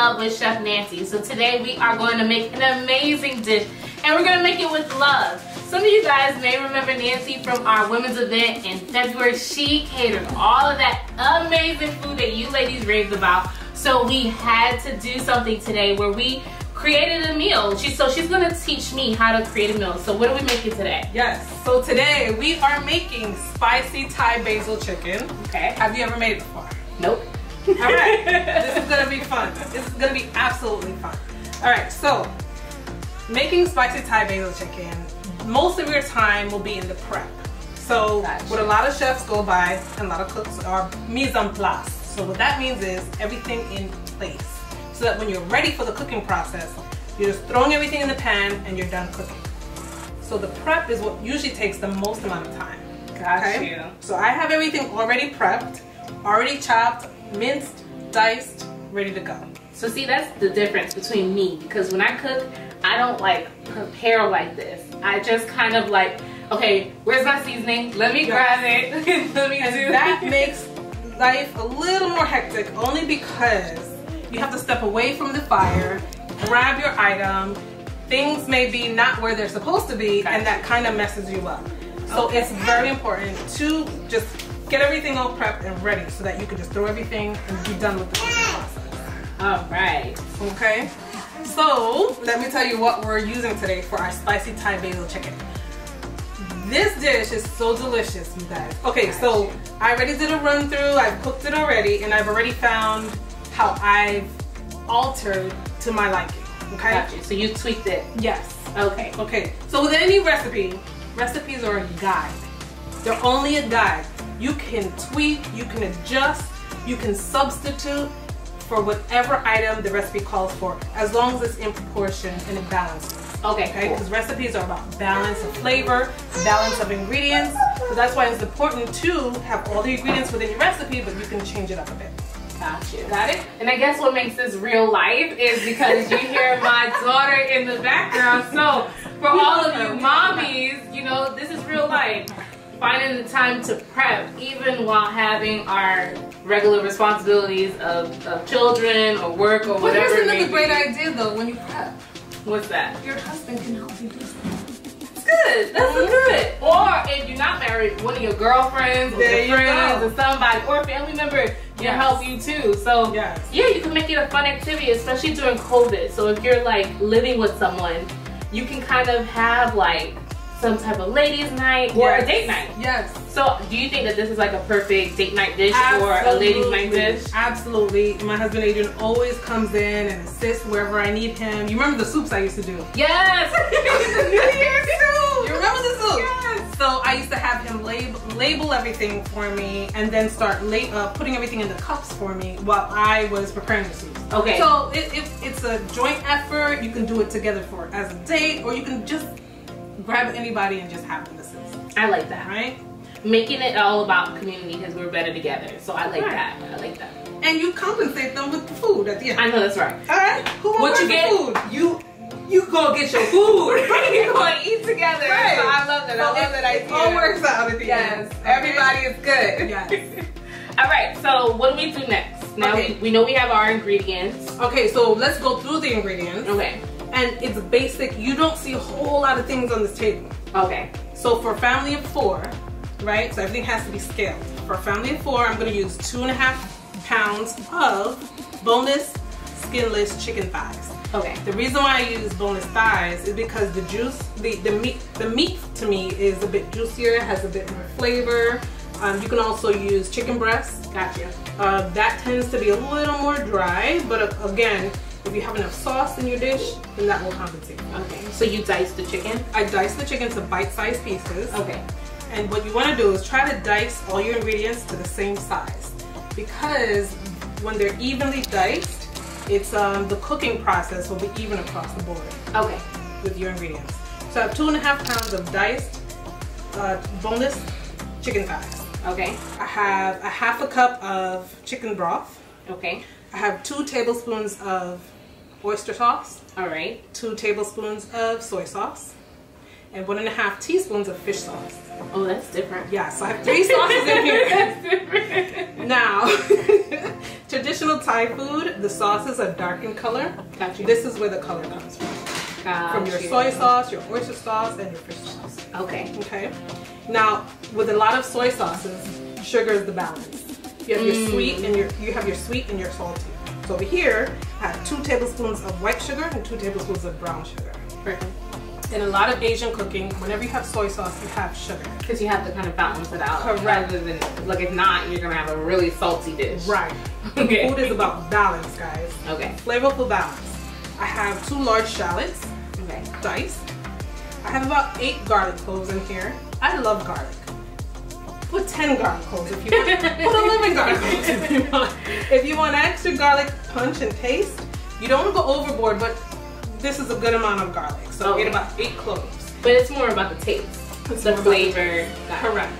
Love with Chef Nancy. So today we are going to make an amazing dish and we're going to make it with love. Some of you guys may remember Nancy from our women's event in February. She catered all of that amazing food that you ladies raved about. So we had to do something today where we created a meal. She, so she's gonna teach me how to create a meal. So what are we making today? Yes, so today we are making spicy Thai basil chicken. Okay. Have you ever made it before? Nope. All right, this is gonna be fun. This is gonna be absolutely fun. All right, so making spicy Thai basil chicken, most of your time will be in the prep. So Gotcha. what a lot of chefs go by and a lot of cooks are mise en place. So what that means is everything in place. So that when you're ready for the cooking process, you're just throwing everything in the pan and you're done cooking. So the prep is what usually takes the most amount of time. Got you. So I have everything already prepped, already chopped, minced, diced, ready to go. So see, that's the difference between me because when I cook, I don't like prepare like this. I just kind of like, okay, where's my seasoning? Let me Yes. grab it. Let me And do that makes life a little more hectic only because you have to step away from the fire, grab your item, things may be not where they're supposed to be, and that kind of messes you up. So Okay. it's very important to just get everything all prepped and ready so that you can just throw everything and be done with the cooking process. All right. Okay? So, let me tell you what we're using today for our spicy Thai basil chicken. This dish is so delicious, you guys. Okay, so I already did a run through, I've cooked it already, and I've already found how I've altered to my liking. Okay? Got you. So you tweaked it. Yes. Okay. Okay, so with any recipe, recipes are a guide. They're only a guide. You can tweak, you can adjust, you can substitute for whatever item the recipe calls for, as long as it's in proportion and it balances. Okay. Okay, because recipes are about balance of flavor, balance of ingredients. So that's why it's important to have all the ingredients within your recipe, but you can change it up a bit. Got you. Got it? And I guess what makes this real life is because you hear my daughter in the background. So for all of you mommies, you know, this is real life. Finding the time to prep, even while having our regular responsibilities of, of children or work or whatever. here's it may another great idea though, when you prep, What's that? your husband can help you do something. That's good. That's good. Or if you're not married, one of your girlfriends or There your friends go. or somebody or a family member can Yes. help you too. So Yes. yeah, you can make it a fun activity, especially during COVID. So if you're like living with someone, you can kind of have like some type of ladies' night or a date night. Yes. So do you think that this is like a perfect date night dish or a ladies' night dish? Absolutely. My husband Adrian always comes in and assists wherever I need him. You remember the soups I used to do? Yes! New Year's soup! You remember the soup? Yes! So I used to have him label, label everything for me and then start uh, putting everything in the cups for me while I was preparing the soups. Okay. So it, it, it's a joint effort. You can do it together for as a date or you can just grab anybody and just have them assist. I like that. Right? making it all about community because we're better together. So I like Right. that. I like that. And you compensate them with the food at the end. I know that's right. Alright? Who What you get, food? you you gonna get your food. You're gonna eat together. Right. So I love that. So I love it- that idea. It all works out at the Yes, end. okay? everybody is good. Yes. all right. So what do we do next? Now Okay. we, we know we have our ingredients. Okay, so let's go through the ingredients. Okay. And it's basic. You don't see a whole lot of things on this table. Okay. So for a family of four, right? So everything has to be scaled. For a family of four, I'm gonna use two and a half pounds of boneless, skinless chicken thighs. Okay. The reason why I use boneless thighs is because the juice, the, the meat, the meat to me is a bit juicier, has a bit more flavor. Um, you can also use chicken breasts. Gotcha. Uh, that tends to be a little more dry, but uh, again, if you have enough sauce in your dish, then that will compensate. Okay. So you dice the chicken. I dice the chicken to bite-sized pieces. Okay. And what you want to do is try to dice all your ingredients to the same size because when they're evenly diced, it's um, the cooking process will be even across the board Okay. with your ingredients. So I have two and a half pounds of diced uh, boneless chicken thighs. Okay. I have a half a cup of chicken broth. Okay. I have two tablespoons of oyster sauce, All right. two tablespoons of soy sauce, and one and a half teaspoons of fish sauce. Oh, that's different. Yeah, so I have three sauces in here. That's different. Now, traditional Thai food, the sauces are dark in color. Got you. This is where the color comes from. Got From your you. soy sauce, your oyster sauce, and your fish sauce. Okay. Okay. Now, with a lot of soy sauces, sugar is the balance. You have your Mm. sweet and your you have your sweet and your salty. So over here, I have two tablespoons of white sugar and two tablespoons of brown sugar. Perfect. In a lot of Asian cooking, whenever you have soy sauce, you have sugar. Because you have to kind of balance it out. Correct. Rather than, like, if not, you're going to have a really salty dish. Right. Okay. Food is about balance, guys. Okay. Flavorful balance. I have two large shallots, Okay. diced. I have about eight garlic cloves in here. I love garlic. Put 10 garlic cloves if you want. Put 11 garlic cloves if you want. If you want extra garlic punch and taste, you don't want to go overboard, but this is a good amount of garlic. So Okay. get about eight cloves. But it's more about the taste. It's the flavor. Correct.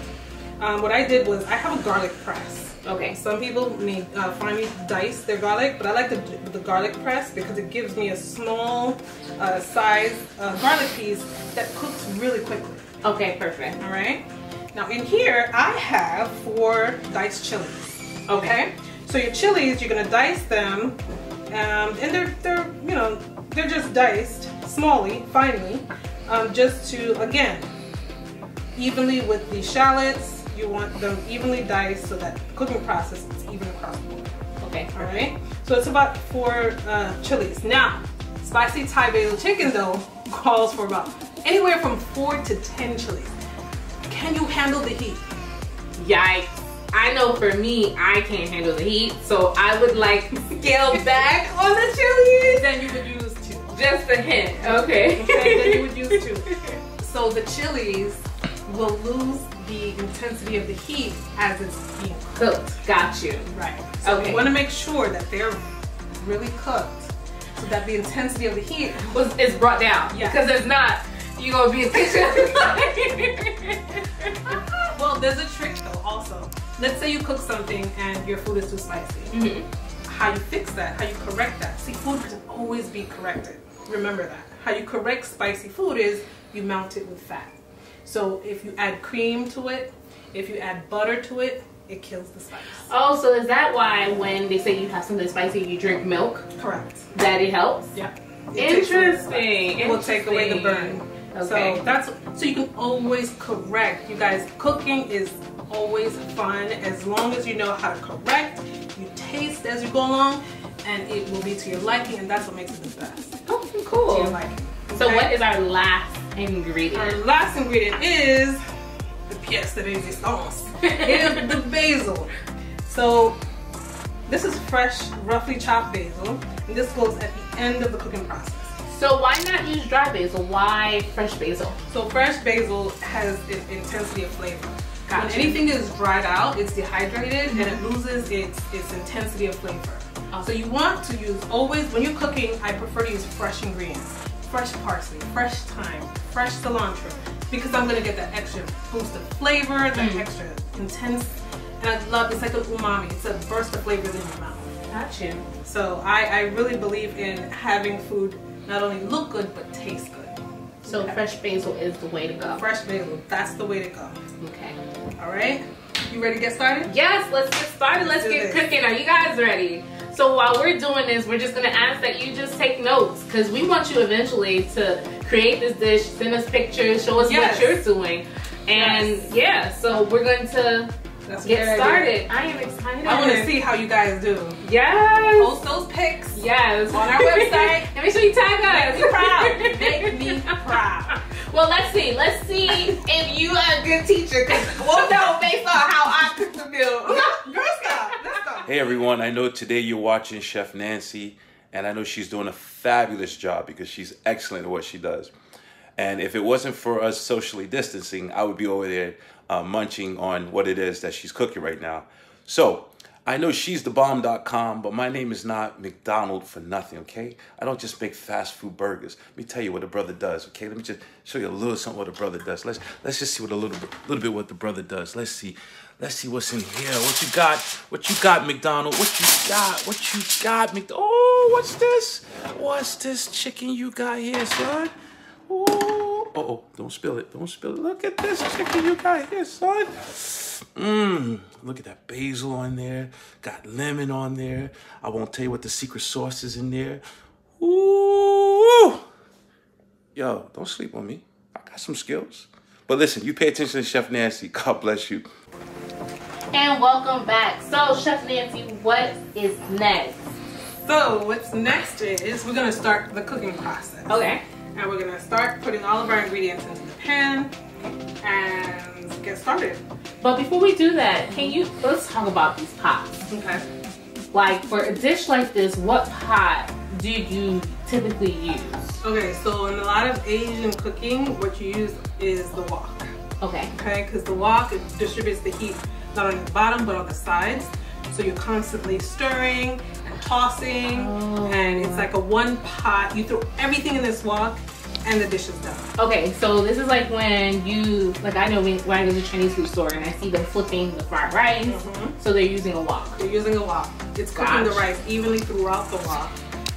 Um, what I did was I have a garlic press. Okay. Some people may uh, find me dice their garlic, but I like the, the garlic press because it gives me a small uh, size uh, garlic piece that cooks really quickly. Okay, perfect. All right. Now in here I have four diced chilies. Okay. So your chilies, you're gonna dice them, um, and they're they're you know they're just diced smally, finely, um, just to again evenly with the shallots. You want them evenly diced so that the cooking process is even across the board. Okay. All right. So it's about four uh, chilies. Now, spicy Thai basil chicken though calls for about anywhere from four to ten chilies. Can you handle the heat? Yikes. I know for me, I can't handle the heat, so I would like scale back on the chilies. Then you would use two. Just a hint. Okay. Okay, then you would use two. So the chilies will lose the intensity of the heat as it's being cooked. Got you. Right. So Okay. you want to make sure that they're really cooked so that the intensity of the heat Was is brought down. Yeah. Because it's not, you gonna be a the kitchen. Well, there's a trick though also. Let's say you cook something and your food is too spicy. Mhm. How you fix that, how you correct that. See, food can always be corrected. Remember that. How you correct spicy food is you mount it with fat. So if you add cream to it, if you add butter to it, it kills the spice. Oh, so is that why when they say you have something spicy, you drink milk, Correct. that it helps? Yeah. It takes away the spice. Interesting. It will take away the burn. Okay. So that's so you can always correct. You guys, cooking is always fun as long as you know how to correct. You taste as you go along, and it will be to your liking, and that's what makes it the best. Oh, To your cool. liking. So what is our last ingredient? our last ingredient? Is the pièce de résistance. it is the basil. So this is fresh, roughly chopped basil, and this goes at the end of the cooking process. So why not use dry basil? Why fresh basil? So fresh basil has an intensity of flavor. Gotcha. When anything is dried out, it's dehydrated and it loses its, its intensity of flavor. So you want to use always, when you're cooking, I prefer to use fresh ingredients. Fresh parsley, fresh thyme, fresh cilantro, because I'm gonna get that extra boost of flavor, that Mm. extra intense, and I love, it's like an umami. It's a burst of flavors in your mouth. Got you. So I, I really believe in having food not only look good, but taste good. So fresh basil is the way to go. Fresh basil, that's the way to go. Okay. All right, you ready to get started? Yes, let's get started. Let's do get this. cooking. Are you guys ready? So while we're doing this, we're just gonna ask that you just take notes because we want you eventually to create this dish, send us pictures, show us Yes. what you're doing. And yeah, so we're going to That's get started. I am excited. I want to see how you guys do. Yes. Post those pics. Yes. On our website. and make sure you tag us. Make me proud. Make me proud. Well, let's see. Let's see if you are a good teacher because we'll know based on how I cook the meal. Girl, stop. Let's go. Hey everyone, I know today you're watching Chef Nancy, and I know she's doing a fabulous job because she's excellent at what she does. And if it wasn't for us socially distancing, I would be over there uh, munching on what it is that she's cooking right now. So, I know she's the bomb.com, but my name is not McDonald for nothing, okay? I don't just make fast food burgers. Let me tell you what a brother does, okay? Let me just show you a little something what a brother does. Let's let's just see what a little little bit what the brother does. Let's see. Let's see what's in here. What you got? What you got, McDonald? What you got? What you got, Mc? Oh, what's this? What's this chicken you got here, son? Ooh, oh, oh, oh. Don't spill it. Don't spill it. Look at this chicken you got here, son. Mmm. Look at that basil on there. Got lemon on there. I won't tell you what the secret sauce is in there. Ooh. Yo, don't sleep on me. I got some skills. But listen, you pay attention to Chef Nancy. God bless you. And welcome back. So, Chef Nancy, what is next? So what's next is we're gonna start the cooking process. Okay. And we're gonna start putting all of our ingredients into the pan and get started. But before we do that, can you let's talk about these pots. Okay. Like for a dish like this, what pot do you typically use? Okay, so in a lot of Asian cooking, what you use is the wok. Okay. Okay, because the wok it distributes the heat not on the bottom but on the sides. So you're constantly stirring tossing, Oh. and it's like a one pot. You throw everything in this wok, and the dish is done. Okay, so this is like when you, like I know when, I go to the Chinese food store and I see them flipping the fried rice, Mhm. so they're using a wok. They're using a wok. It's cooking the rice evenly throughout the wok,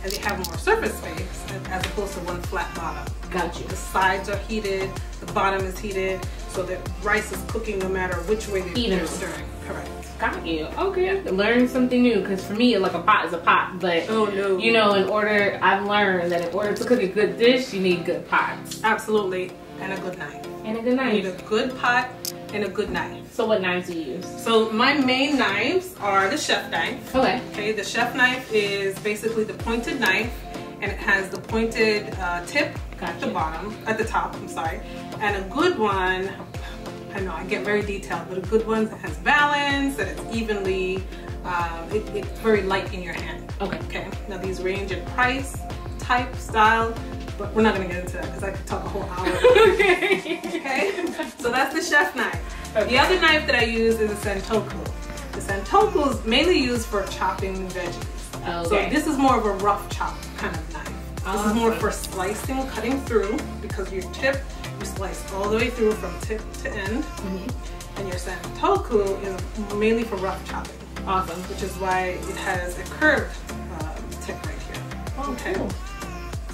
and they have more surface space as opposed to one flat bottom. Got you. The sides are heated, the bottom is heated, so the rice is cooking no matter which way they're stirring. Correct. You. Okay. Learn something new because for me, like a pot is a pot, but Oh no. you know, in order, I've learned that in order to cook a good dish, you need good pots Absolutely. And a good knife. and a good knife. You need a good pot and a good knife. So what knives do you use? So my main knives are the chef knife. Okay. Okay, the chef knife is basically the pointed knife and it has the pointed uh, tip at the bottom, at the top, I'm sorry. And a good one, I know I get very detailed, but a good one that has balance, that it's evenly, um, it, it's very light in your hand. Okay. Okay, now these range in price, type, style, but we're not gonna get into that because I could talk a whole hour. okay. Okay, so that's the chef knife. Okay. The other knife that I use is a santoku. The santoku is mainly used for chopping veggies. Okay. So this is more of a rough chop kind of knife. This is more for slicing, cutting through, because your tip, you slice all the way through from tip to end. Mhm. And your santoku is mainly for rough chopping, Awesome. which is why it has a curved um, tip right here. Oh, Okay. cool.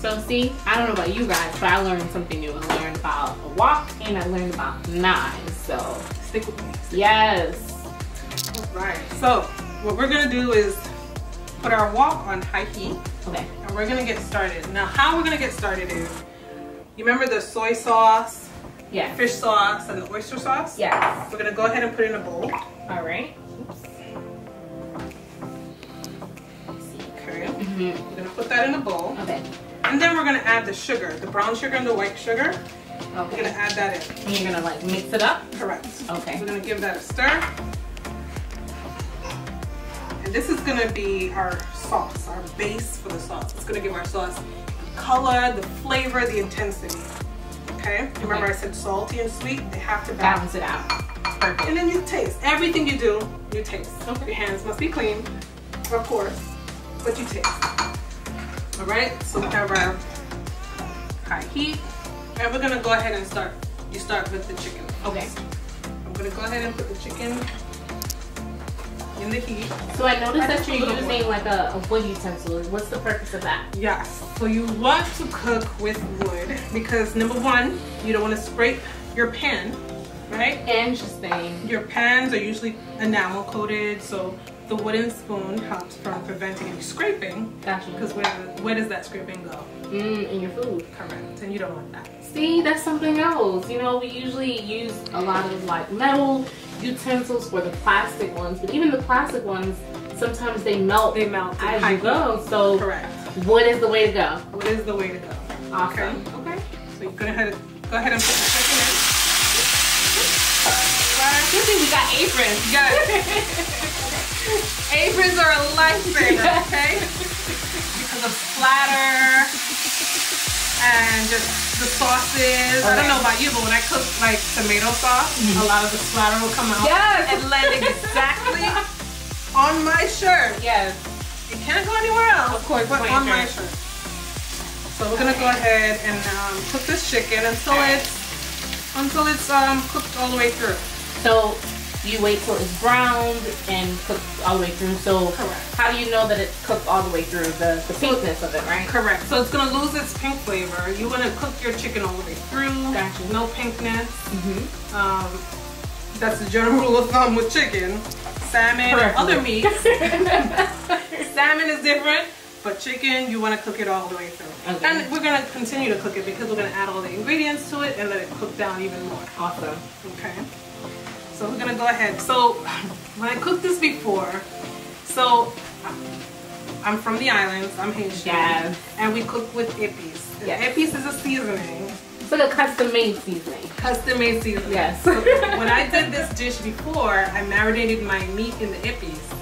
So see, I don't know about you guys, but I learned something new. I learned about a wok and I learned about knives. So Stick with me. yes. Right. So what we're gonna do is put our wok on high heat. Okay. And we're gonna get started. Now, how we're gonna get started is, you remember the soy sauce, Yeah. fish sauce, and the oyster sauce? Yes. We're gonna go ahead and put it in a bowl. All right. Okay. Mhm. We're gonna put that in a bowl. Okay. And then we're gonna add the sugar, the brown sugar and the white sugar. Okay. We're gonna add that in. And you're gonna like mix it up. Correct. Okay. We're gonna give that a stir. And this is gonna be our sauce, our base for the sauce. It's gonna give our sauce color, the flavor, the intensity. Okay? Remember Okay. I said salty and sweet? They have to Balance balance. it out. Perfect. And then you taste. Everything you do, you taste. Okay. Your hands must be clean, of course, but you taste. All right, so we have our high heat, and we're gonna go ahead and start. You start with the chicken. Okay. I'm gonna go ahead and put the chicken in the heat. So I noticed I that you're using like a, a wood utensil. What's the purpose of that? Yes. So you want to cook with wood because number one, you don't want to scrape your pan, right? Interesting. Your pans are usually enamel coated, so the wooden spoon helps from preventing any scraping. Gotcha. Because where, where does that scraping go? Mm, in your food. Correct, and you don't want that. See, that's something else. You know, we usually use a lot of like metal utensils for the plastic ones, but even the plastic ones, sometimes they melt They melt as you go. So Correct. wood is the way to go. What is the way to go? Awesome. Okay. Okay. So you go ahead, go ahead and put the chicken in. Good thing we got aprons. Yes. Aprons are a lifesaver, okay? Of splatter and just the sauces. I don't know about you, but when I cook like tomato sauce, a lot of the splatter will come out Yes. and land exactly on my shirt. Yes. It can't go anywhere else. Of course, but on my shirt. So we're gonna go ahead and um, cook this chicken until Alright. it's until it's um, cooked all the way through. So you wait till it's browned and cooked all the way through. So Correct. how do you know that it's cooked all the way through? The, the pinkness of it, right? Correct. So it's gonna lose its pink flavor. You wanna cook your chicken all the way through. Gotcha. No pinkness. Mm-hmm. Um, that's the general rule of thumb with chicken. Salmon and other meats. Salmon is different, but chicken, you want to cook it all the way through. Okay. And we're going to continue to cook it because we're going to add all the ingredients to it and let it cook down even more. awesome. Okay. So we're going to go ahead. So when I cooked this before, so I'm from the islands. I'm Haitian. Yes. And we cook with epis. Yes. Epis is a seasoning. It's like a custom made seasoning. Custom made seasoning. Yes. So when I did this dish before, I marinated my meat in the epis.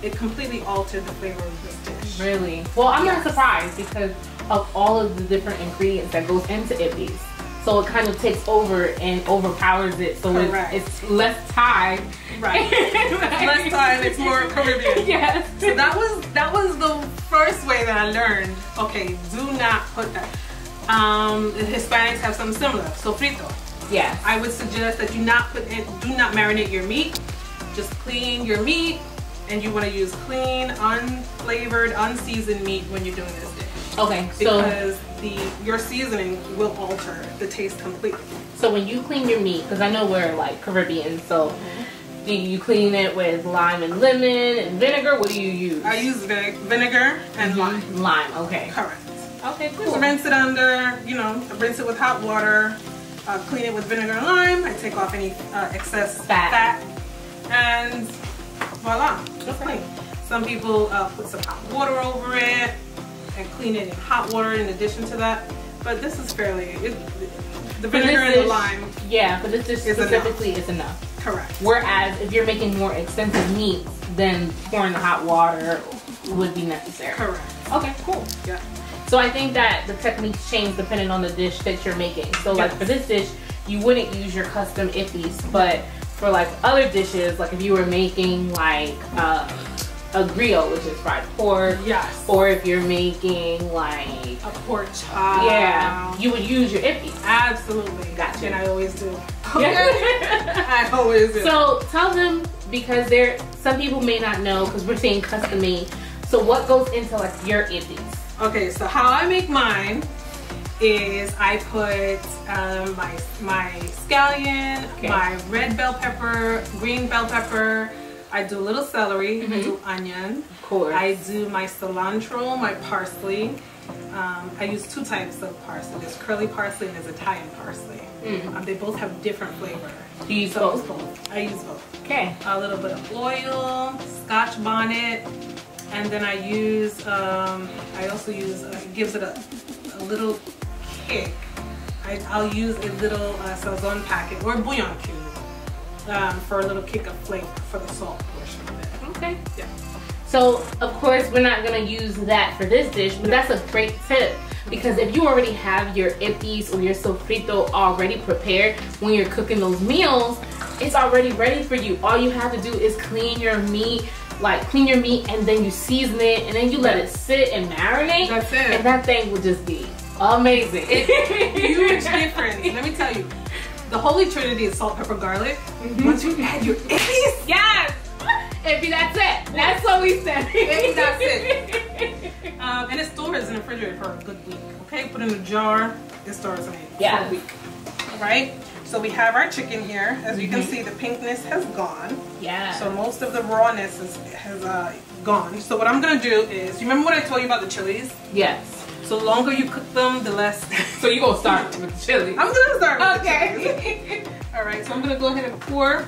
It completely altered the flavor of this dish. Really? Well, I'm not surprised because of all of the different ingredients that goes into epis. So it kind of takes over and overpowers it. So it's, it's less Thai. Right. Less time, it's more Caribbean. yes. So that was that was the first way that I learned. Okay, do not put that. Um, the Hispanics have something similar. Sofrito. Yes. I would suggest that you not put in, do not marinate your meat. Just clean your meat, and you want to use clean, unflavored, unseasoned meat when you're doing this Okay. So because the your seasoning will alter the taste completely. so when you clean your meat, because I know we're like Caribbean, so do you clean it with lime and lemon and vinegar? What do you use? I use vine- vinegar and lime. lime. Okay. Correct. Okay. Just Cool. rinse it under, you know, rinse it with hot water, uh, clean it with vinegar and lime. I take off any uh, excess Fat. and voila, it's Okay. clean. Some people uh, put some hot water over it and clean it in hot water in addition to that. But this is fairly, it, the vinegar and the lime, Yeah, but this dish Is enough. specifically is enough. correct. Whereas if you're making more extensive meats, then pouring the hot water would be necessary. Correct. Okay, cool. Yeah. So I think that the techniques change depending on the dish that you're making. So like for this dish, you wouldn't use your custom epis, but for like other dishes, like if you were making like uh, a griot, which is fried pork, Yes. or if you're making like A pork chop. yeah, you would use your epis. Absolutely. Gotcha. And I always do. I always do. So tell them because there some people may not know because we're saying custom made. So what goes into like your epis? Okay, so how I make mine is I put um, my my scallion, Okay. my red bell pepper, green bell pepper. I do a little celery. I do onion. Of course. I do my cilantro, my parsley. Um, I use two types of parsley. There's curly parsley and there's Italian parsley. Mm. Um, they both have different flavor. Do you use So both? I use both Okay. a little bit of oil, scotch bonnet, and then I use, um, I also use, uh, it gives it a, a little kick. I, I'll use a little uh, sazon packet or bouillon cube um, for a little kick of flavor for the salt portion of it. Okay. Yeah. So of course we're not gonna use that for this dish, but that's a great tip. Because if you already have your epis or your sofrito already prepared when you're cooking those meals, it's already ready for you. All you have to do is clean your meat, like clean your meat and then you season it and then you let it sit and marinate. That's it. And that thing will just be amazing. Huge difference. Let me tell you. The holy trinity is salt, pepper, garlic. Once you add your epis, Yes! Ippy, that's it. That's what we said. Ippy, that's it. Um, and it stores in the refrigerator for a good week. Okay, put in a jar. It stores in it Yeah. for a week. All right. So we have our chicken here. As you can see, the pinkness has gone. Yeah. So most of the rawness is, has uh, gone. So what I'm gonna do is, you remember what I told you about the chilies? yes. So the longer you cook them, the less. So you gonna start with the chili. I'm gonna start with the chilies. Okay. All right. So I'm gonna go ahead and pour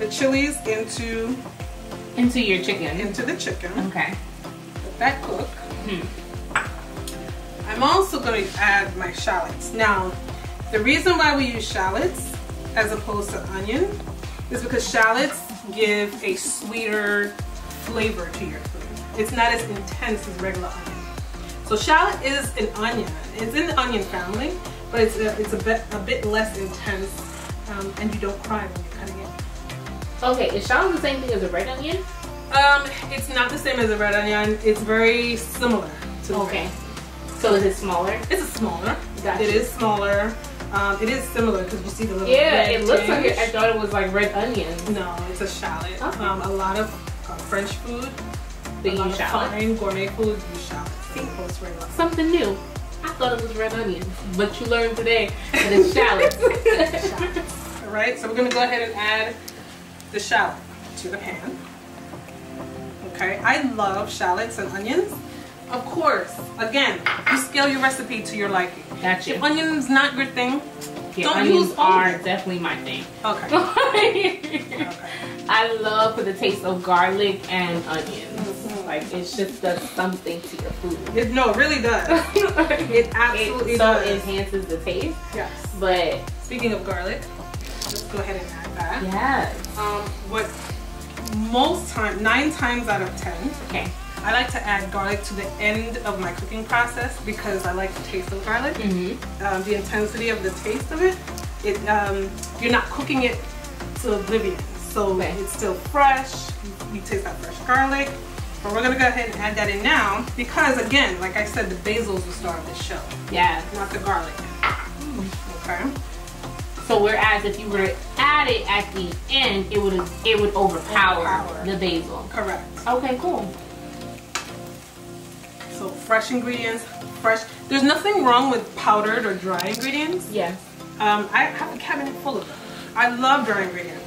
the chilies into Into your chicken. into the chicken. Okay. Let that cook. Hmm. I'm also going to add my shallots. Now, the reason why we use shallots as opposed to onion is because shallots give a sweeter flavor to your food. It's not as intense as regular onion. So shallot is an onion. It's in the onion family, but it's a, it's a bit a bit less intense, um, and you don't cry when you're cutting it. Okay, is shallot the same thing as a red onion? Um, it's not the same as a red onion. It's very similar to the Okay. red. So is it smaller? It's a smaller. Gotcha. It is smaller. Um, it is similar because you see the little Yeah, it looks like it. I thought it was like red onions. No, it's a shallot. Okay. Um, a lot of uh, French food, They a lot use of shallot. fine gourmet food use shallots. See, post very well. Something new. I thought it was red onions, but you learned today that it's shallots. All right, so we're gonna go ahead and add the shallot to the pan. Okay, I love shallots and onions. Of course, again, you scale your recipe to your liking. Gotcha. If onions not your thing, Yeah, Don't onions use are it. definitely my thing. okay. okay. I love for the taste of garlic and onions. Mhm. Like it just does something to your food. It, no, it really does. it absolutely it so does. enhances the taste. Yes. But Speaking of garlic, let's go ahead and add that. yes. Um, what most time, nine times out of ten, Okay. I like to add garlic to the end of my cooking process because I like the taste of garlic. Mm-hmm. Um, the intensity of the taste of it. It um, you're not cooking it to oblivion, so Okay. it's still fresh. You taste that fresh garlic. But we're gonna go ahead and add that in now because again, like I said, the basil's the star of the show, Yeah. not the garlic. Okay. So whereas if you were to add it at the end, it would it would overpower, Overpower. the basil. Correct. Okay, cool. So fresh ingredients, fresh. There's nothing wrong with powdered or dry ingredients. Yes. Um, I have a cabinet full of them. I love dry ingredients.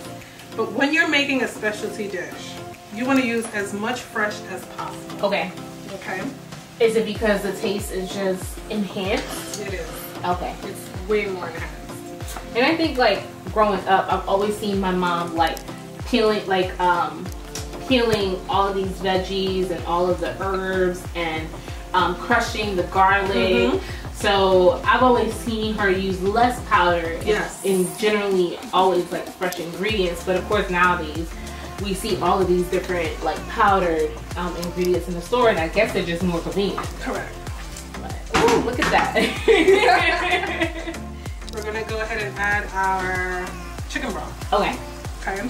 But when you're making a specialty dish, you want to use as much fresh as possible. Okay. Okay? Is it because the taste is just enhanced? It is. Okay. It's way more enhanced. And I think like growing up, I've always seen my mom like peeling like um peeling all of these veggies and all of the herbs and um, crushing the garlic. Mhm. So I've always seen her use less powder and, Yes. and generally always like fresh ingredients. But of course nowadays we see all of these different like powdered um, ingredients in the store, and I guess they're just more convenient. Correct. But, ooh, look at that. We're gonna go ahead and add our chicken broth. okay. Okay.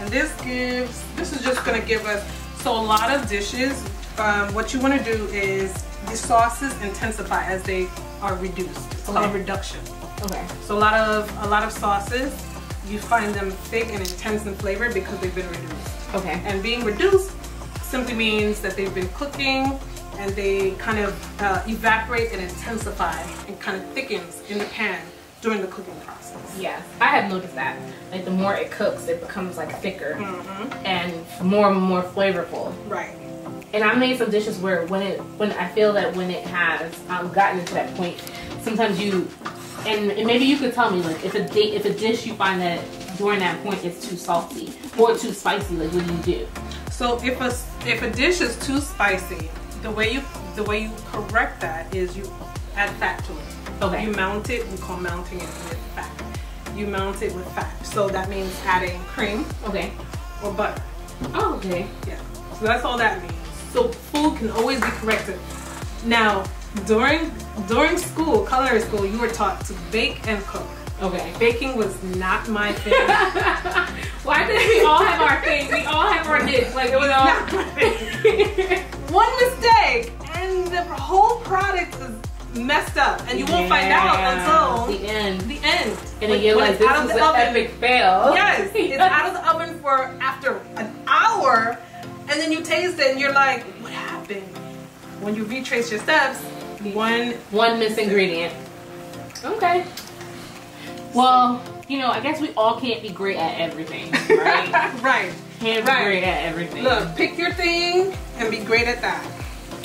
And this gives, this is just gonna give us, so a lot of dishes, um, what you wanna do is the sauces intensify as they are reduced. It's called Okay. reduction. Okay. So a lot of, a lot of sauces, you find them thick and intense in flavor because they've been reduced. Okay. And being reduced simply means that they've been cooking and they kind of uh, evaporate and intensify and kind of thickens in the pan during the cooking process. Yes, I have noticed that. Like the more it cooks, it becomes like thicker Mm-hmm. and more and more flavorful. Right. And I made some dishes where when it when I feel that when it has um, gotten to that point, sometimes you and, and maybe you could tell me like if a di- if a dish you find that during that point it's too salty or too spicy, like what do you do? So if a if a dish is too spicy, the way you the way you correct that is you add fat to it. Okay. You mount it. We call mounting it with fat. You mount it with fat. So that means adding cream Okay. or butter. Oh, okay. Yeah. So that's all that means. So food can always be corrected. Now, during during school, culinary school, you were taught to bake and cook. Okay. Baking was not my thing. Why did we all have our thing? We all have our niche. Like it was Not my thing. One mistake and the whole product is messed up, and you won't find out until the end. the end. And When- when like, it's this out of an the oven. epic fail. Yes, it's out of the oven for after an hour, and then you taste it and you're like, what happened? When you retrace your steps, one One missing ingredient. Okay. Well, you know, I guess we all can't be great at everything, right? right. can't be Right. great at everything. Look, pick your thing and be great at that.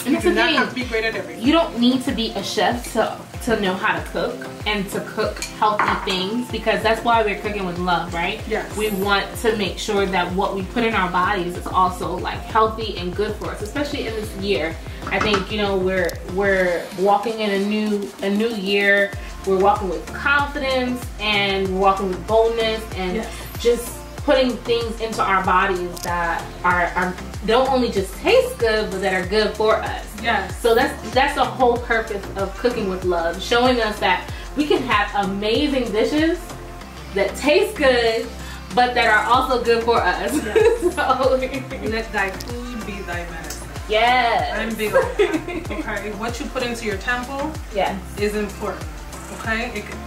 and You do not thing. have to be great at everything. you don't need to be a chef to to know how to cook and to cook healthy things because that's why we're cooking with love, right? Yes. We want to make sure that what we put in our bodies is also like healthy and good for us, especially in this year. I think you know we're we're walking in a new a new year. We're walking with confidence and we're walking with boldness and Yes. just putting things into our bodies that are, are don't only just taste good but that are good for us. Yes. So that's that's the whole purpose of cooking with love, showing us that we can have amazing dishes that taste good, but that are also good for us. so, Let thy food be thy medicine. Yes. I'm big on that. Okay. What you put into your temple yes. is important. Okay, it can,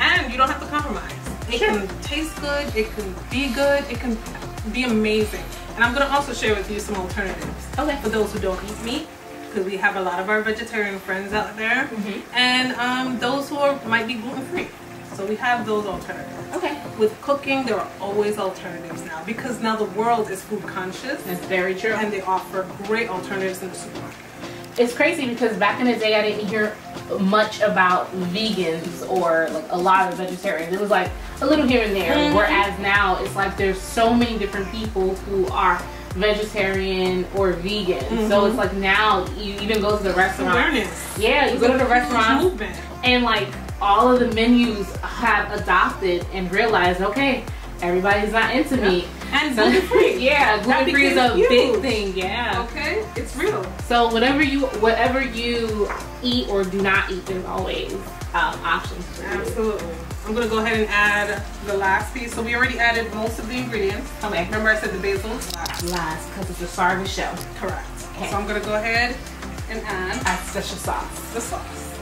and you don't have to compromise. It Sure. can taste good. It can be good. It can be amazing. And I'm gonna also share with you some alternatives Okay. for those who don't eat meat, because we have a lot of our vegetarian friends out there, Mhm. and um, those who are, might be gluten free. So we have those alternatives. Okay. With cooking, there are always alternatives now because now the world is food conscious, That's very true. and they offer great alternatives in the supermarket. it's crazy because back in the day I didn't hear much about vegans or like a lot of vegetarians. It was like a little here and there. Mhm. Whereas now it's like there's so many different people who are vegetarian or vegan. So Mhm. it's like now you even go to the restaurant. Awareness. Yeah, you It's go to the restaurant movement. and like all of the menus have adopted and realized, okay, everybody's not into meat. And So- gluten free. yeah, gluten free is a became big thing. Yeah. Okay, it's real. So whatever you whatever you eat or do not eat, there's always um, options for you. Absolutely. I'm gonna go ahead and add the last piece. So we already added most of the ingredients. Okay. Remember I said the basil last. Last, because it's the star of the show. Correct. Okay. So I'm gonna go ahead and add Add special sauce. the sauce.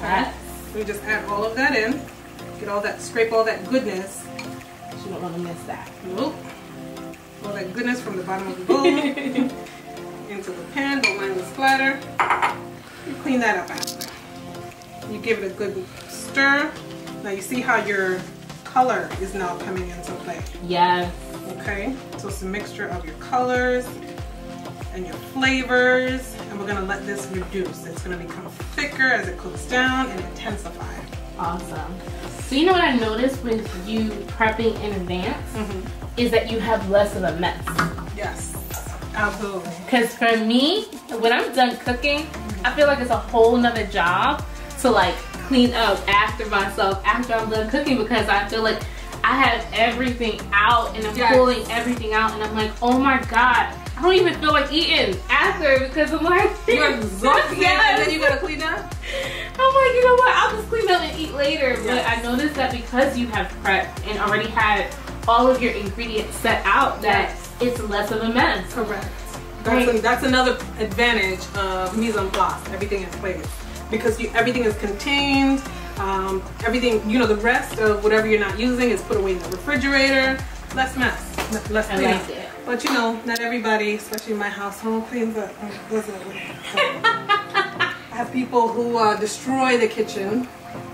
That We just add all of that in. Get all that, scrape all that goodness. you don't want to miss that. Nope. All that goodness from the bottom of the bowl into the pan. Don't mind the splatter. You clean that up after. You give it a good stir. Now you see how your color is now coming into play. Yes. Okay, so it's a mixture of your colors and your flavors, and we're gonna let this reduce. It's gonna become thicker as it cooks down and intensify. Awesome. So you know what I noticed with you prepping in advance mm-hmm. is that you have less of a mess. Yes, absolutely. Because for me, when I'm done cooking, I feel like it's a whole nother job to like clean up after myself after I'm done cooking because I feel like I have everything out and I'm Yes. pulling everything out and I'm like, oh my god, I don't even feel like eating after because I'm like, You're exhausted, Yes. and then you gotta clean up. I'm like, you know what? I'll just clean up and eat later. But Yes. I noticed that because you have prepped and already had all of your ingredients set out, that Yes. it's less of a mess. Correct. That's, Right. a- that's another advantage of mise en place, everything is place. Because you, everything is contained, um, everything, you know, the rest of whatever you're not using is put away in the refrigerator. Less mess, le- less cleanup. But you know, not everybody, especially in my household, cleans up. Unfortunately. I have people who uh, destroy the kitchen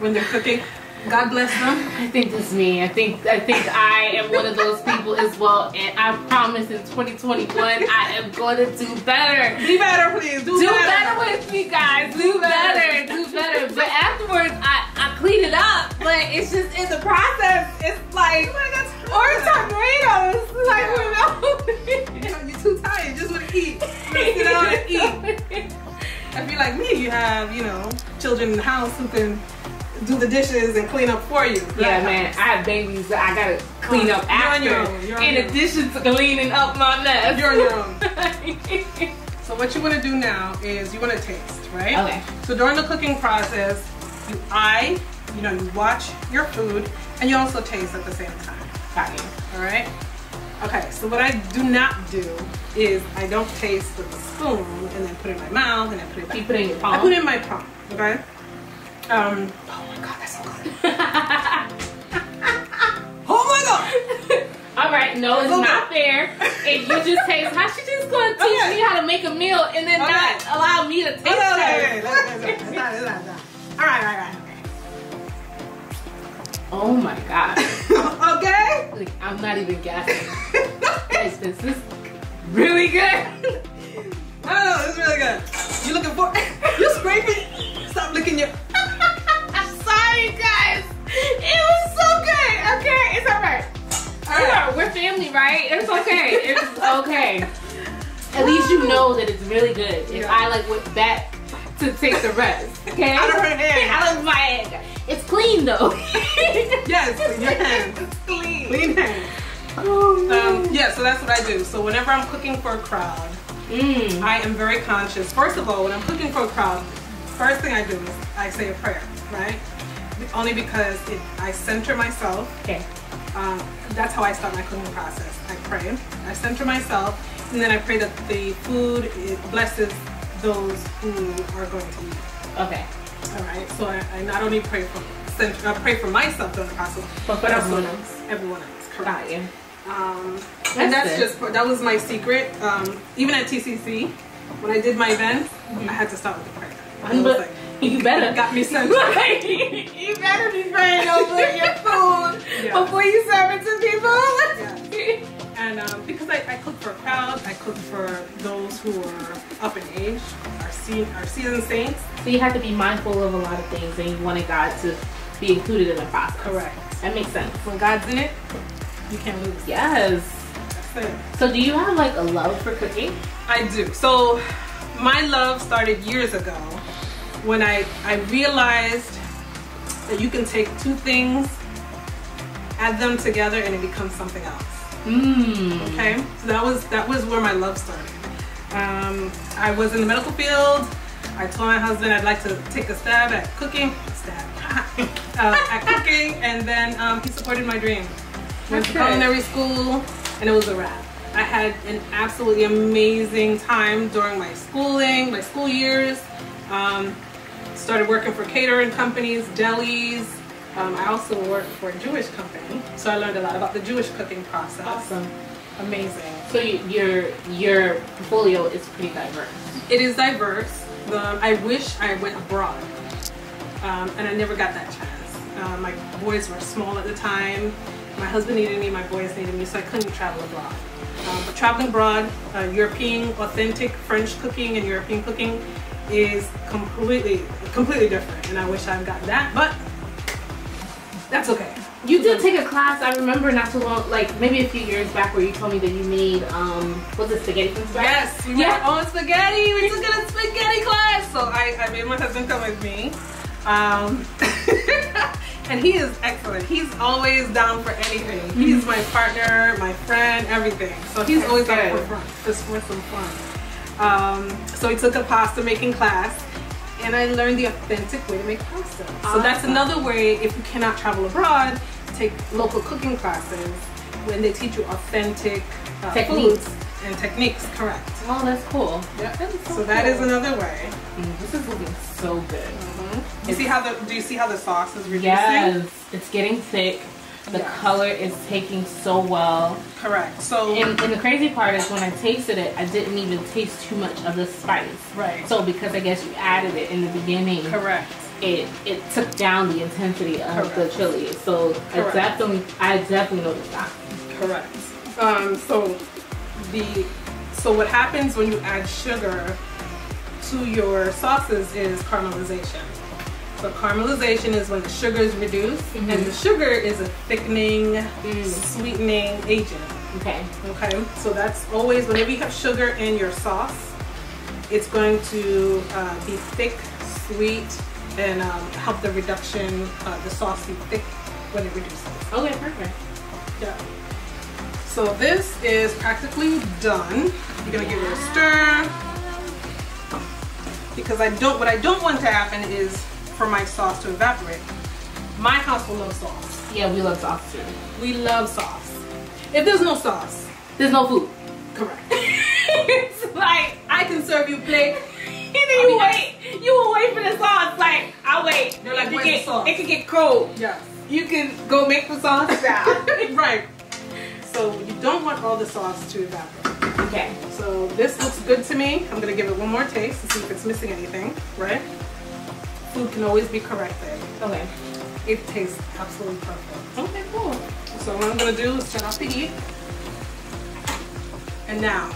when they're cooking. God bless them. I think that's me. I think I think I am one of those people as well. And I promise in 2021 I am going to do better. Be better, please. Do, Do better with me, guys. Do better. Do better. But afterwards, I clean it up. But it's just in the process. It's like, oh or tomatoes. Like, You know, you're too tired. Just want to eat. You wanna sit down and eat. If you're like me, you have, you know, children in the house who can do the dishes and clean up for you. Yeah, man. I have babies that I gotta clean up You're on after. your own. You're on in your own. addition to cleaning up my mess. You're on your own. So what you want to do now is you want to taste, right? Okay. So during the cooking process, you eye, you know, you watch your food, and you also taste at the same time. Got you. All right. Okay. So what I do not do is I don't taste with a spoon and then put it in my mouth and then put it back. You put it in your palm. I put it in my palm. Okay. Um. Oh my god, that's so good. Oh my god. All right, no, it's not fair. If you just taste, how she just gonna teach Okay. me how to make a meal and then Okay. not allow me to taste Okay, okay, her? okay. Not- not- let's, not. All right, all right, Oh my god, okay. like, I'm not even guessing. Guys, this is really good. No, it's really good. You looking for? You scraping? Stop licking your. I'm sorry, guys. It was so good. Okay, it's all right. All It's all right. We're family, right? It's okay. It's okay. At least you know that it's really good. If Yeah. I like went back to take the rest, okay? Out of her hand. Out of my hand. It's clean though. Yes, clean hands. It's clean. Clean hands. Oh. Um, yeah, so that's what I do. So whenever I'm cooking for a crowd, Mm. I am very conscious. First of all, when I'm cooking for a crowd, first thing I do is I say a prayer, right? Only because it, I center myself Okay. Um, that's how I start my cooking process. I pray, I center myself, and then I pray that the food blesses those who are going to eat. Okay. All right. So I, I not only pray for, cent- uh, pray for myself during the process, But for also everyone else. Everyone else, correct. Got you. Um, and that's good. just that was my secret. Um, even at TCC, when I did my events, I had to start with the prayer. I But like, you better. got me centered. you better be praying over your food Yeah. before you serve it to people. And um, because I, I cook for crowds, I cook for those who are up in age, our, se- our seasoned saints. So you have to be mindful of a lot of things, and you wanted God to be included in the process. Correct. That makes sense. When God's in it, you can't lose. Yes. That's it. So do you have like a love for cooking? I do. So my love started years ago when I, I realized that you can take two things, add them together, and it becomes something else. Mmm. Okay, so that was that was where my love started. Um, I was in the medical field. I told my husband I'd like to take a stab at cooking, stab uh, at cooking, and then um, he supported my dream. Went to culinary school, and it was a wrap. I had an absolutely amazing time during my schooling, my school years. Um, started working for catering companies, delis. Um, I also work for a Jewish company, so I learned a lot about the Jewish cooking process. Awesome. Amazing. So you, your your portfolio is pretty diverse. It is diverse. Um, I wish I went abroad, um, and I never got that chance. Uh, my boys were small at the time. My husband needed me, my boys needed me, so I couldn't travel abroad. Um, but traveling abroad, uh, European, authentic French cooking and European cooking is completely, completely different. And I wish I'd gotten that, but that's okay. You did take a class. I remember not too long, like maybe a few years back, where you told me that you made um, was it spaghetti from scratch? Yes, we Yeah. went on spaghetti. We took a spaghetti class. So I, I made my husband come with me. Um, and he is excellent. He's always down for anything. He's my partner, my friend, everything. So he's That's always down for fun, just for some fun. Um, so we took a pasta making class and I learned the authentic way to make pasta. So that's another way, if you cannot travel abroad, take local cooking classes when they teach you authentic uh, Techniques. foods and techniques, correct. Oh, that's cool. That is so So that is another way. Mm, This is looking so good. You see how the do you see how the sauce is reducing? Yes, it's getting thick. The Yes. color is taking so well. Correct. So And, and the crazy part is when I tasted it, I didn't even taste too much of the spice. Right. So because I guess you added it in the beginning, correct. it it took down the intensity of the chili. So I definitely I definitely noticed that. Correct. Um, so the so what happens when you add sugar to your sauces is caramelization. So caramelization is when the sugar is reduced, Mhm. and the sugar is a thickening, Mm. sweetening agent. Okay. Okay, so that's always whenever you have sugar in your sauce, it's going to uh, be thick, sweet, and um, help the reduction, uh, the sauce be thick when it reduces. Okay, perfect. Yeah. So this is practically done. You're gonna give it a stir. Because I don't, what I don't want to happen is for my sauce to evaporate. My house will love sauce. Yeah, we love sauce too. We love sauce. If there's no sauce, There's no food. correct. it's like I can serve you plate. and then you wait. You will wait for the sauce. Like I wait. They're like, it, the get, sauce?" it could get cold. Yes. You can go make the sauce right. So you don't want all the sauce to evaporate. okay. So this looks good to me. I'm gonna give it one more taste to see if it's missing anything, right? Food can always be corrected. Okay. It tastes absolutely perfect. Okay. Cool. So what I'm gonna do is turn off the heat. And now,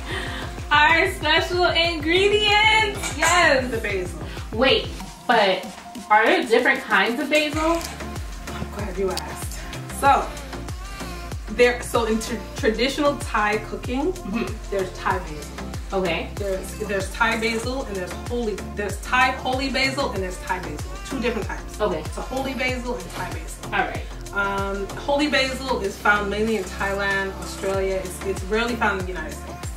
Our special ingredients. Yes. the basil. Wait, but are there different kinds of basil? I'm glad you asked. So, there. So in traditional Thai cooking, mm-hmm. there's Thai basil. Okay. There's there's Thai basil and there's holy. There's Thai holy basil and there's Thai basil. Two different types. Okay. So holy basil and Thai basil. All right. Um, holy basil is found mainly in Thailand, Australia. It's, it's rarely found in the United States.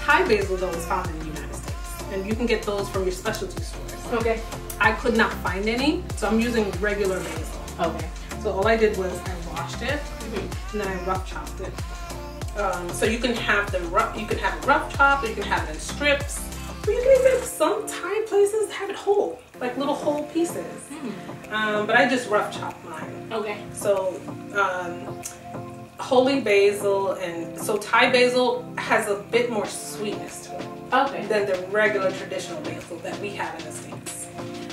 Thai basil though is found in the United States, and you can get those from your specialty stores. Okay. I could not find any, so I'm using regular basil. Okay. So all I did was I washed it and then I rough chopped it. Um, so you can have the rough, you can have it rough chopped, or you can have it in strips, or you can even some Thai places have it whole. like little whole pieces. Um, but I just rough chop mine. Okay. So, um, holy basil and so Thai basil has a bit more sweetness to it Okay. than the regular traditional basil that we have in the States.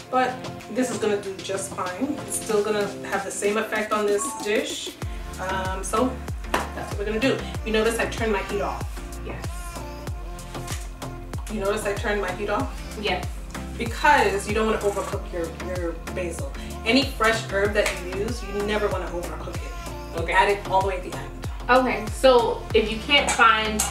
But this is gonna do just fine. It's still gonna have the same effect on this dish. Um, so that's what we're gonna do. You notice I turned my heat off. Yes. You notice I turned my heat off? Yes. Because you don't wanna overcook your, your basil. Any fresh herb that you use, you never wanna overcook it. Okay. Add it all the way at the end. Okay. So if you can't find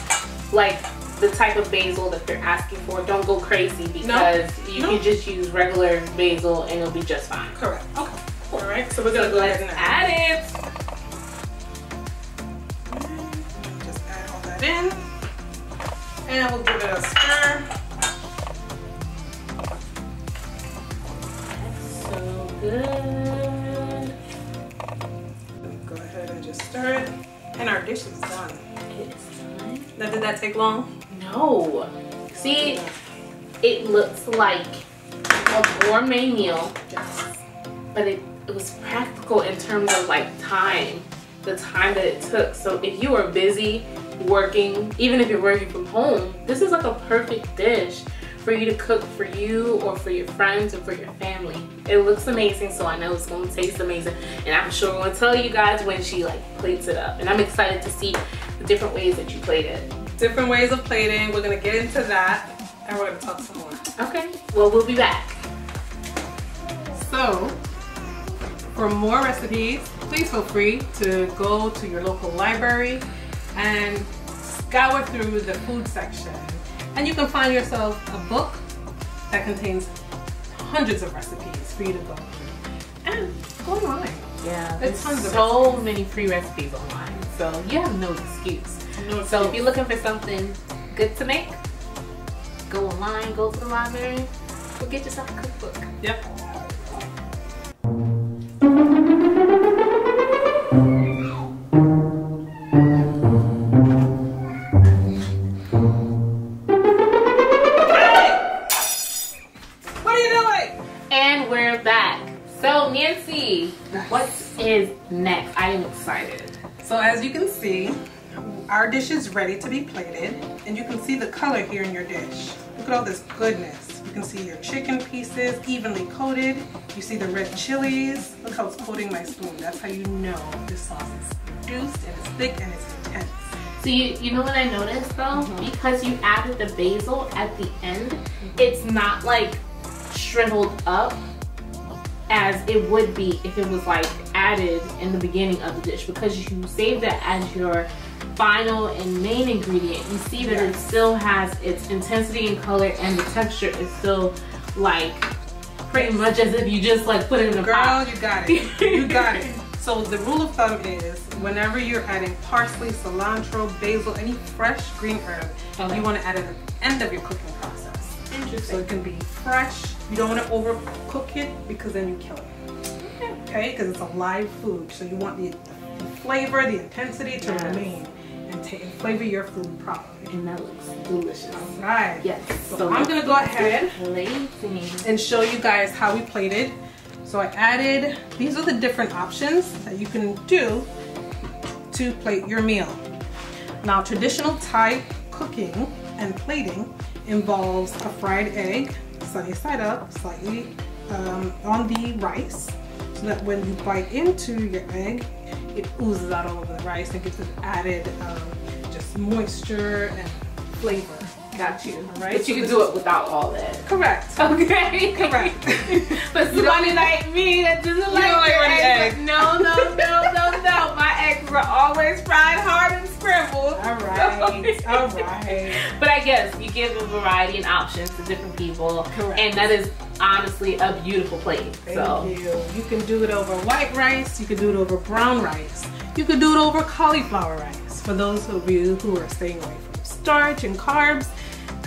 like the type of basil that they're asking for, don't go crazy because you No. can just use regular basil and it'll be just fine. Correct. Okay. All right. So we're gonna go ahead and Add it. That in. And we'll give it a stir. So good. Go ahead and just stir it. And our dish is done. It's time. Now, did that take long? No. See, it looks like a gourmet meal, Yes. but it, it was practical in terms of like time, the time that it took. So if you are busy working, even if you're working from home, this is like a perfect dish for you to cook for you or for your friends or for your family. It looks amazing, so I know it's gonna taste amazing. And I'm sure I'm gonna tell you guys when she like plates it up. And I'm excited to see the different ways that you plate it. Different ways of plating. We're gonna get into that. And we're gonna talk some more. Okay, well, we'll be back. So, for more recipes, please feel free to go to your local library and scour through the food section. And you can find yourself a book that contains hundreds of recipes for you to go through. And go online. Yeah, There's of so many free recipes online, so you have no excuse. No So if you're looking for something good to make, go online, go to the library, go get yourself a cookbook. Yep. Ready to be plated and you can see the color here in your dish. Look at all this goodness. You can see your chicken pieces evenly coated. You see the red chilies. Look how it's coating my spoon. That's how you know this sauce is juiced and it's thick and it's intense. So you, you know what I noticed though? Mm-hmm. Because you added the basil at the end, it's not like shriveled up as it would be if it was like added in the beginning of the dish because you saved that as your final and main ingredient. You see that it still has its intensity and color and the texture is still like pretty much as if you just like put it in a Girl, pot. you got it. You got it. So the rule of thumb is whenever you're adding parsley, cilantro, basil, any fresh green herb, Okay. you want to add it at the end of your cooking process. Interesting. So it can be fresh. You don't want to overcook it because then you kill it. Okay, because it's a live food. So you want the, the flavor, the intensity to Yes. remain and, and flavor your food properly. And that looks delicious. Right. Yes. So I'm gonna go ahead Plating. and show you guys how we plated. So I added, these are the different options that you can do to plate your meal. Now traditional Thai cooking and plating involves a fried egg, sunny side up, slightly um, on the rice, so that when you bite into your egg, it oozes out all over the rice and gives it added um, just moisture and flavor. Got you. Alright, But you so can do it without all that. Correct. Okay. Correct. but somebody like me that doesn't like like eggs. eggs. No, no, no, no, no. My eggs were always fried hard and scrambled. All right. All right. But I guess you give a variety and options to different people. Correct. And that is honestly a beautiful plate. Thank so you. You can do it over white rice. You can do it over brown rice. You can do it over cauliflower rice. For those of you who are staying away from starch and carbs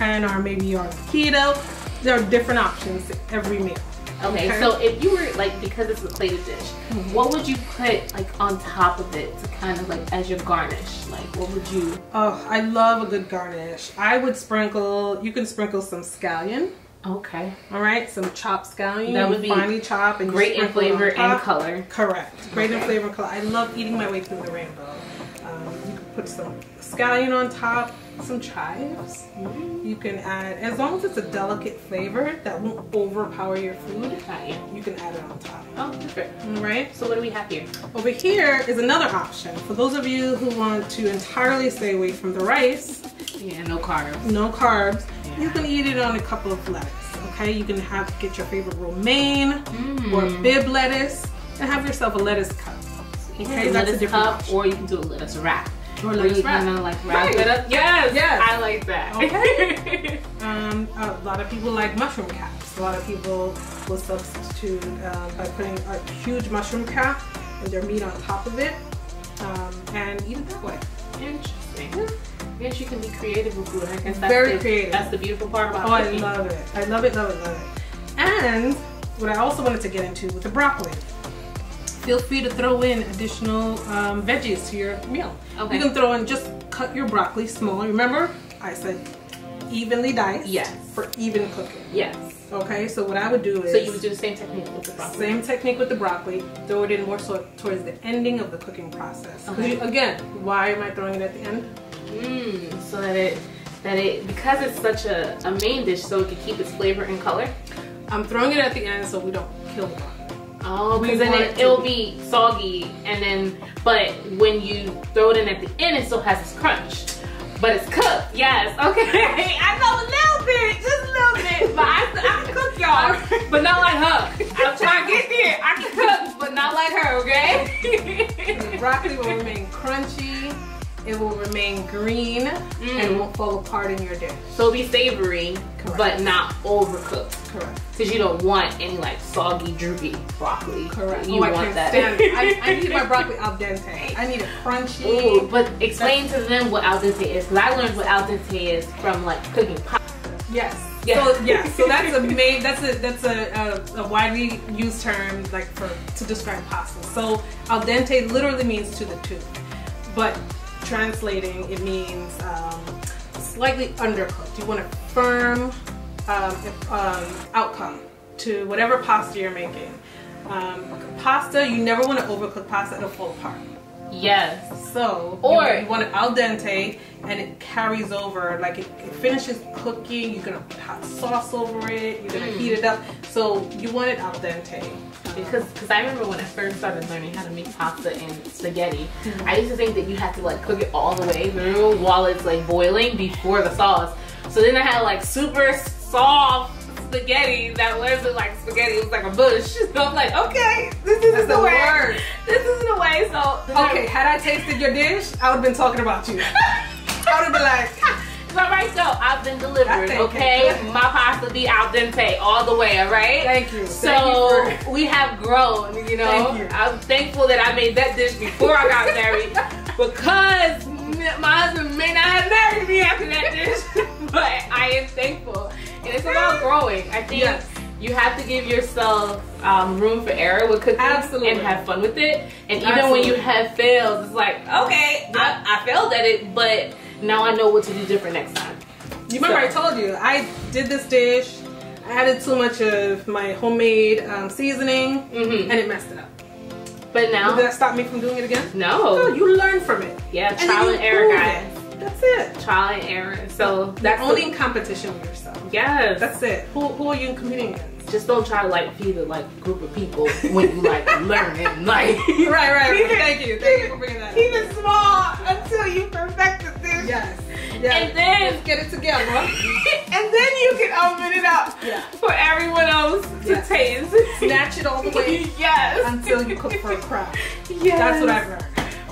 and are maybe on keto, there are different options to every meal. Okay, Okay. so if you were like because it's a plated dish, what would you put like on top of it to kind of like as your garnish? Like what would you Oh, I love a good garnish. I would sprinkle, you can sprinkle some scallion Okay. All right, some chopped scallion. That would be finely chop and Great in sprinkle it on flavor and color. Correct. Great in flavor and color. I love eating my way through the rainbow. Um, you can put some scallion on top, some chives. You can add, as long as it's a delicate flavor that won't overpower your food, you. can add it on top. Oh, perfect. All right. So what do we have here? Over here is another option for those of you who want to entirely stay away from the rice, Yeah, no carbs. no carbs. Yeah. You can eat it on a couple of lettuce. Okay, you can have get your favorite romaine Mm. or Bibb lettuce and have yourself a lettuce cup. Okay, do that's a different cup, option. or you can do a lettuce wrap. Or Where lettuce you wrap. kind of like wrap Right. it up. Yes, Yes. I like that. Okay. Um, a lot of people like mushroom caps. A lot of people will substitute uh, by putting a huge mushroom cap and their meat on top of it um, and eat it that way. Interesting. Yes, you can be creative with food. I guess that's Very the, creative. That's the beautiful part about Oh, I love it. I love it, love it, love it. And what I also wanted to get into with the broccoli. Feel free to throw in additional um, veggies to your meal. Okay. You can throw in, just cut your broccoli small. Remember, I said evenly diced Yes. for even cooking. Yes. Okay, so what I would do is So you would do the same technique with the broccoli. same technique with the broccoli. Throw it in more so towards the ending of the cooking process. Okay. you- again, why am I throwing it at the end? Mm, so that it that it because it's such a, a main dish, so it can keep its flavor and color. I'm throwing it at the end so we don't kill the broccoli. Oh, because then it, it to it'll be- be soggy, and then but when you throw it in at the end, it still has its crunch. But it's cooked, yes. Okay, I know a little bit, just a little bit, but I, I can cook y'all, but not like her. I'm trying to get there. I can cook, but not like her. Okay. The broccoli will remain crunchy, it will remain green, and mm. won't fall apart in your dish. so be savory, Correct. but not overcooked. Correct. Because you don't want any like soggy, droopy broccoli. Correct. You oh, I want can't that. I, I need my broccoli al dente. I need it crunchy. Ooh, but explain to them what al dente is, because I learned what al dente is from like cooking pasta. Yes. Yeah. So yeah. So that's a main. That's a that's a, a, a widely used term like for to describe pasta. So al dente literally means to the tooth, but translating it means um, slightly undercooked. You want a firm um, um, outcome to whatever pasta you're making. Um, pasta, you never want to overcook pasta; it'll fall apart. Yes. So, Or- you, you want it al dente and it carries over, like it, it finishes cooking, you're gonna put sauce over it, you're gonna Mm. heat it up. So you want it al dente. Because cause I remember when I first started learning how to make pasta and spaghetti, Mm-hmm. I used to think that you had to like cook it all the way through while it's like boiling before the sauce. So then I had like super soft spaghetti that wasn't like spaghetti, it was like a bush. So I'm like, okay, this isn't the the way. word. This isn't the way. So then I- Okay, had I tasted your dish, I would have been talking about you. I would have been like, All right though. I've been delivered. Okay, my pasta be al dente all the way. All right. thank you. So Thank you for- we have grown, you know. Thank you. I'm thankful that I made that dish before I got married because my husband may not have married me after that dish, but I am thankful. And it's about growing. I think Yes. you have to give yourself um, room for error with cooking Absolutely. and have fun with it. And even when you have fails, it's like, okay, I, I failed at it, but now I know what to do different next time. You remember So- I told you I did this dish. I added too much of my homemade um, seasoning, Mhm. and it messed it up. But Did now, that stop me from doing it again? no. No, you learn from it. Yeah, And trial and error, guys. That's it. Trial and error. So That's that's only the- in competition with yourself. yes. That's it. Who, who are you competing against? Just don't try to like feed a like group of people when you like learning. Like right, right, right. Thank you. Thank you for bringing that keep it small until you perfect the. Yes. yes. And then Let's get it together. and then you can open it up Yeah. for everyone else to Yes. taste. Snatch it all the way yes. until you cook for a crowd. Yes. That's what I've learned.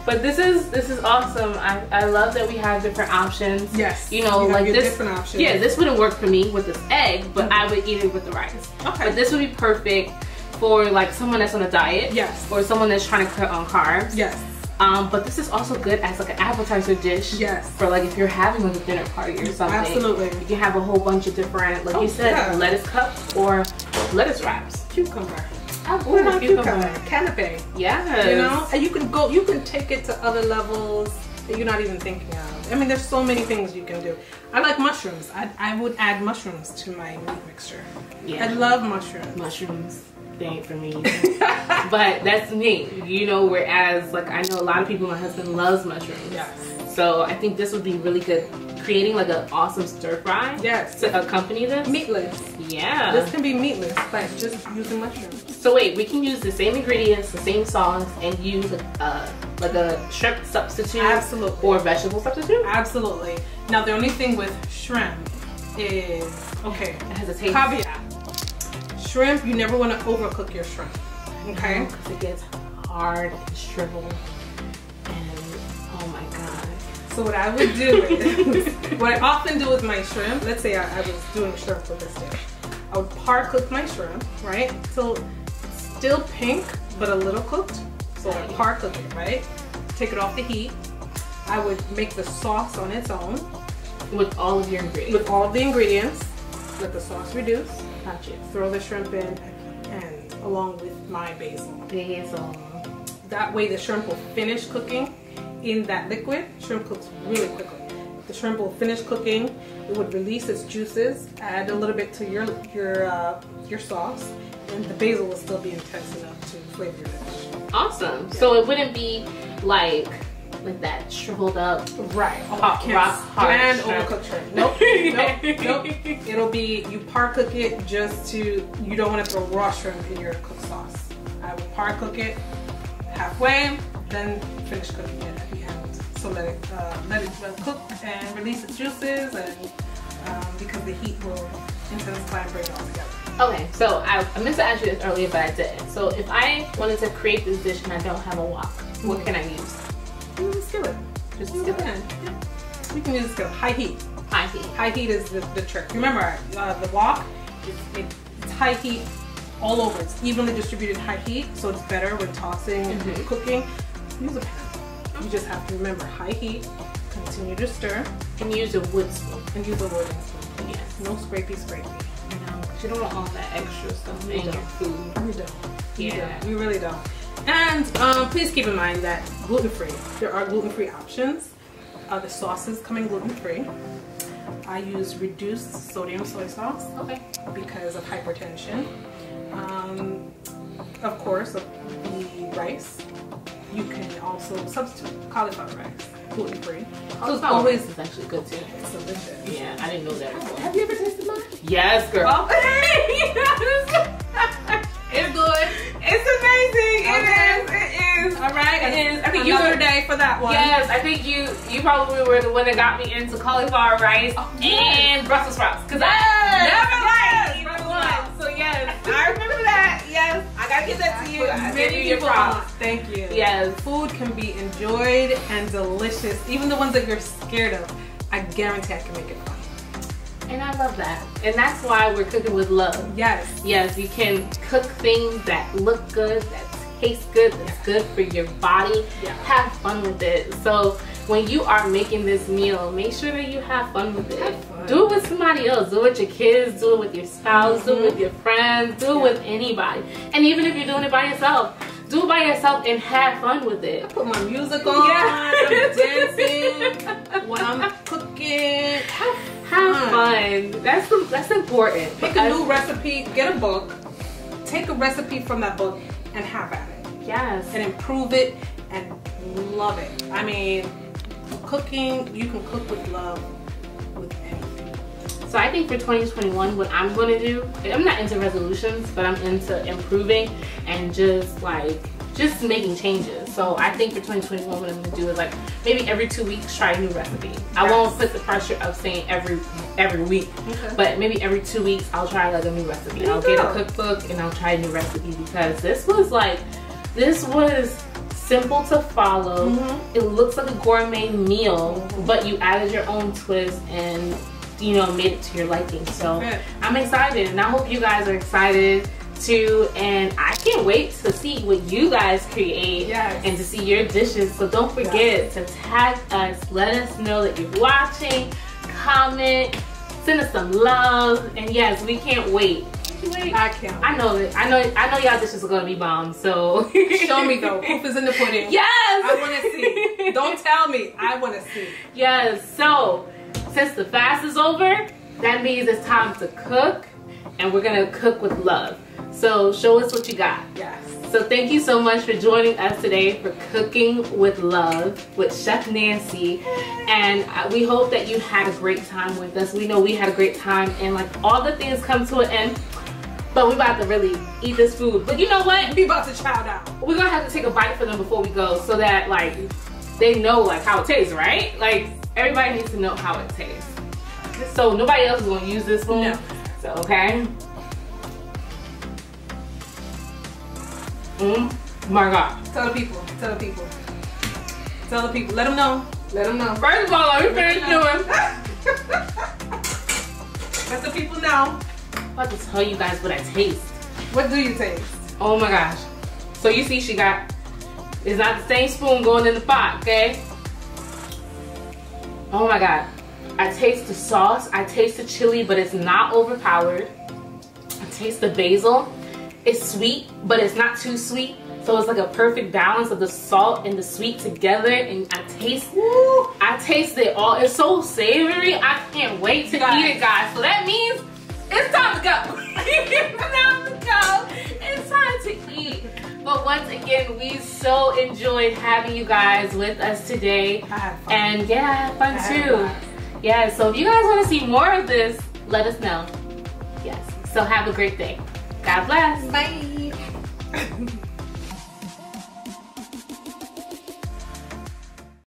But this is this is awesome. I, I love that we have different options. Yes. You know, You like this. different options. Yeah, this wouldn't work for me with this egg, but I would eat it with the rice. Okay. But this would be perfect for like someone that's on a diet. Yes. Or someone that's trying to cut on carbs. Yes. Um, but this is also good as like an appetizer dish. Yes. For like if you're having like a dinner party or something. Absolutely. You can have a whole bunch of different, like Oh, you said, yeah. lettuce cups or lettuce wraps. Cucumber. Oh, What about cucumber. cucumber? Canapé. Yes. You know, and you can go. You can take it to other levels that you're not even thinking of. I mean, there's so many things you can do. I like mushrooms. I, I would add mushrooms to my meat mixture. Yeah. I love mushrooms. mushrooms they ain't for me but that's me you know whereas like i know a lot of people my husband loves mushrooms Yes. So i think this would be really good creating like an awesome stir fry Yes. to accompany this Meatless. yeah This can be meatless but just using mushrooms. so wait we can use the same ingredients the same sauce and use uh, like a shrimp substitute Absolutely. or vegetable substitute Absolutely. Now the only thing with shrimp is okay. it has a taste Caveat. Shrimp, you never want to overcook your shrimp. Okay. because it gets hard shriveled So what I would do is, what I often do with my shrimp, let's say I, I was doing shrimp with this dish, I would par cook my shrimp, right? So still pink, but a little cooked. So I par cook it, right? Take it off the heat. I would make the sauce on its own with all of your ingredients with all of the ingredients. Let the sauce reduce. gotcha Throw the shrimp in, and along with my basil. basil That way the shrimp will finish cooking in that liquid. Shrimp cooks really quickly. The shrimp will finish cooking. It would release its juices. Add a little bit to your your uh, your sauce, and the basil will still be intense enough to flavor your dish. Awesome. So it wouldn't be like like that shriveled up. Right. Hot rock hard overcooked shrimp. Nope. nope. Nope. It'll be you par cook it just to you don't want to throw raw shrimp in your cooked sauce. I would par cook it halfway, then finish cooking it at the end. So let it uh, let it well cook and release its juices, and um, because the heat will intensify and bring it all together. Okay, so I, I meant to ask you this earlier, but I didn't. So if I wanted to create this dish and I don't have a wok, what can I use? Use a skillet. Just a Use a skillet. Yeah. We can use a skillet. High heat. High heat. High heat is the, the trick. Remember, uh, the wok, it, it, it's high heat all over. It's evenly distributed high heat, so it's better when tossing and Mhm. cooking. Use a pan. You just have to remember high heat, continue to stir, And use a wood spoon. and use a wooden spoon. Yes. No scrapey scrapey. You know, 'cause you don't want all that extra stuff in your don't. food. We don't. We Yeah. don't. We really don't. And um, please keep in mind that gluten free. There are gluten free options. Uh, the sauces come in gluten free. I use reduced sodium soy sauce. Okay. because of hypertension. Um, of course, the rice. You can also substitute cauliflower rice, gluten free. So it's Cauliflower always is actually good too. it's delicious. Yeah, I didn't know that before. Have you ever tasted mine? Yes, girl. Oh, it's good. It's amazing. Okay. It is. It is. All right, It is. I think you were- day for that one. Yes, I think you you probably were the one that got me into cauliflower rice Oh, yes. and Brussels sprouts because Yes, I never yes, liked So yes, I remember that. Yes, I gotta give that to you. I Many you people. Thank you. Yes. Food can be enjoyed and delicious. Even the ones that you're scared of, I guarantee I can make it fun. And I love that. And that's why we're cooking with love. Yes. Yes, you can cook things that look good, that taste good, that's good for your body. Yeah. Have fun with it. So when you are making this meal, make sure that you have fun with it. Have fun. Do it with somebody else. Do it with your kids. Do it with your spouse. Do it with mm-hmm. your friends. Do it Yeah. with anybody. And even if you're doing it by yourself, do it by yourself and have fun with it. Put my music on. Yes. I'm dancing when I'm cooking. Have Have fun. fun. That's that's important. Pick a new recipe. Get a book. Take a recipe from that book and have at it. Yes. And improve it and love it. I mean, cooking, you can cook with love with anything. So I think for 2021, what I'm going to do, I'm not into resolutions, but I'm into improving and just like just making changes. So I think for 2021, what I'm going to do is like maybe every two weeks try a new recipe. I won't put the pressure of saying every every week, Okay. but maybe every two weeks I'll try like a new recipe. I'll get a cookbook and I'll try a new recipe because this was like this was simple to follow. Mhm. It looks like a gourmet meal, but you added your own twist and you know made it to your liking. So. I'm excited, and I hope you guys are excited too. And I can't wait to see what you guys create Yes. and to see your dishes. So don't forget to tag us. Let us know that you're watching. Comment. Send us some love. And yes, we can't wait wait. I can't. I know it. I know. I know y'all dishes are gonna be bomb. So Show me though. Proof is in the pudding. Yes. I want to see. Don't tell me. I want to see. Yes. So since the fast is over, that means it's time to cook, and we're gonna cook with love. So show us what you got. Yes. So thank you so much for joining us today for Cooking with Love with Chef Nancy. And uh, we hope that you had a great time with us. We know we had a great time and like all the things come to an end. But we about to really eat this food. But you know what? We about to chow down. We're gonna have to take a bite for them before we go so that like they know like how it tastes, right? Like everybody needs to know how it tastes. So nobody else is gonna use this spoon. No. So okay. Mm, my God. Tell the people. Tell the people. Tell the people. Let them know. Let them know. First of all, let me finish doing. Let the people know. I'm about to tell you guys what I taste. What do you taste? Oh my gosh. So you see she got, it's not the same spoon going in the pot, okay? Oh my God. I taste the sauce, I taste the chili, but it's not overpowered. I taste the basil. It's sweet, but it's not too sweet. So it's like a perfect balance of the salt and the sweet together. And I taste, Woo. I taste it all. It's so savory. I can't wait to Guys. eat it, guys. So that means it's time to go. it's time to go. It's time to eat. But once again, we so enjoyed having you guys with us today. I had fun. And yeah, fun too. Yeah, so if you guys want to see more of this, let us know. Yes. So have a great day. God bless. Bye.